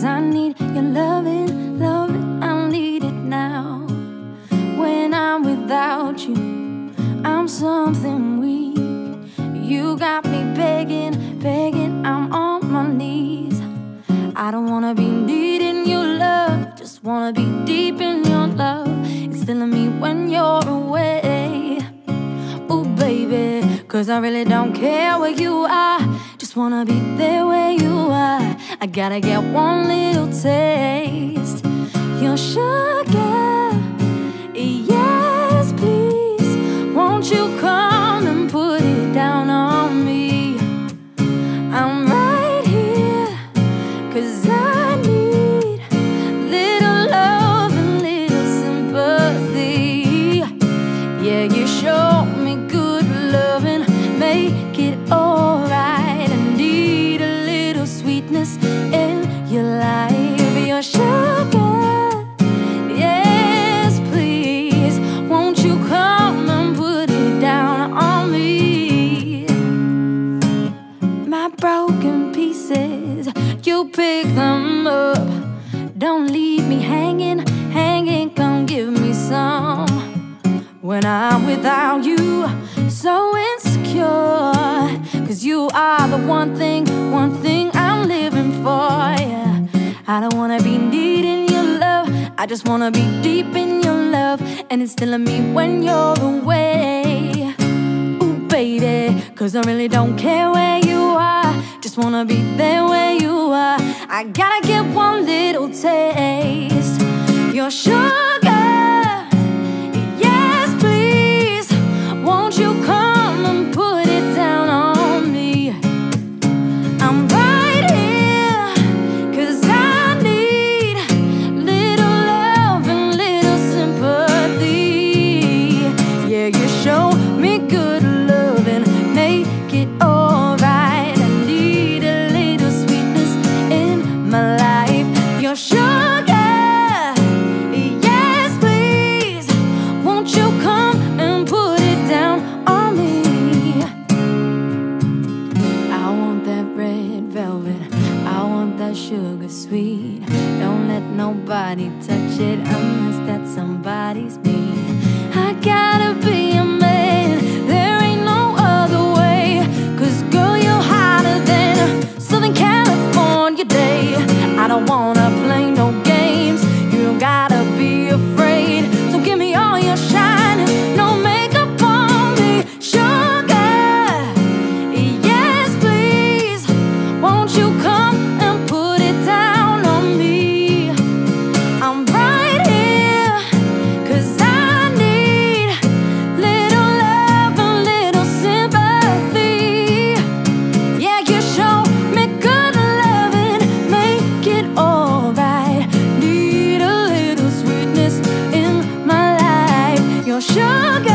Cause I need your loving, loving, I need it now. When I'm without you, I'm something weak. You got me begging, begging, I'm on my knees. I don't wanna be needing your love, just wanna be deep in your love. It's killing me when you're away. Ooh, baby, cause I really don't care where you are. Just wanna be there where you are. I gotta get one little taste. Your sugar, yes, please. Won't you come and put it down on me? I'm right here, cause I need little love and little sympathy. Yeah, you show me good loving, make it your life. Your sugar, yes, please. Won't you come and put it down on me? My broken pieces, you pick them up. Don't leave me hanging, hanging. Come give me some. When I'm without you, so insecure. Cause you are the one thing, one thing I don't wanna be needing your love. I just wanna be deep in your love. And it's still me when you're away. Ooh, baby, cause I really don't care where you are. Just wanna be there where you are. I gotta get one little taste. Your sugar, Your sugar, yes, please. Won't you come and put it down on me? I want that red velvet. I want that sugar sweet. Don't let nobody touch it unless that somebody's me. I gotta sugar.